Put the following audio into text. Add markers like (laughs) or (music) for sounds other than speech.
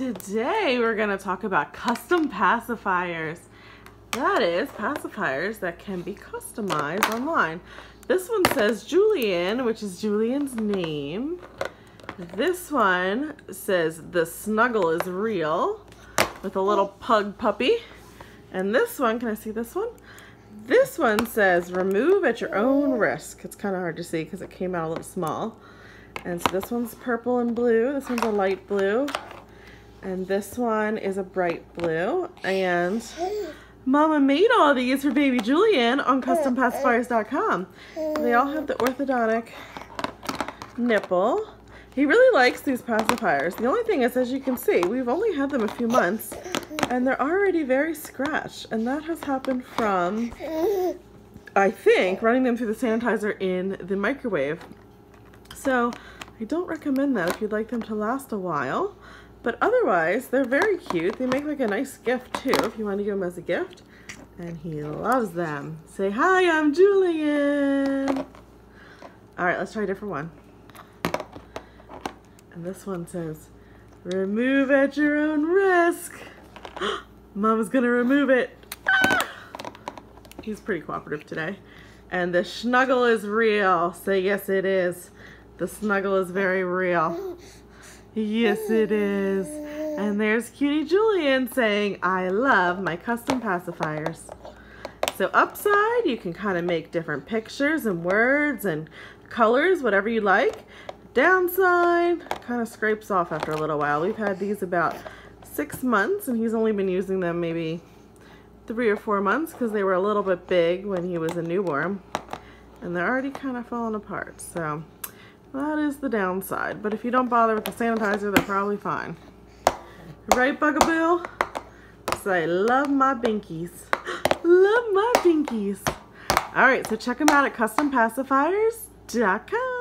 Today we're going to talk about custom pacifiers. That is, pacifiers that can be customized online. This one says Julian, which is Julian's name. This one says the snuggle is real with a little pug puppy. And this one, can I see this one? This one says remove at your own risk. It's kind of hard to see because it came out a little small. And so this one's purple and blue. This one's a light blue. And this one is a bright blue. And (gasps) Mama made all these for baby Julian on CustomPacifiers.com. They all have the orthodontic nipple. He really likes these pacifiers. The only thing is, as you can see, we've only had them a few months and they're already very scratched. And that has happened from, I think, running them through the sanitizer in the microwave. So I don't recommend that if you'd like them to last a while. But otherwise, they're very cute. They make like a nice gift too, if you want to give them as a gift. And he loves them. Say, hi, I'm Julian. All right, let's try a different one. And this one says, remove at your own risk. (gasps) Mama's gonna remove it. Ah! He's pretty cooperative today. And the snuggle is real. Say yes it is. The snuggle is very real. (laughs) Yes, it is. And there's Cutie Julian saying, I love my custom pacifiers. So upside, you can kind of make different pictures and words and colors, whatever you like. Downside, kind of scrapes off after a little while. We've had these about six months and he's only been using them maybe three or four months because they were a little bit big when he was a newborn. And they're already kind of falling apart. So that is the downside. But if you don't bother with the sanitizer, they're probably fine. Right, Bugaboo? Say, love my binkies. (gasps) love my binkies. All right, so check them out at CustomPacifiers.com.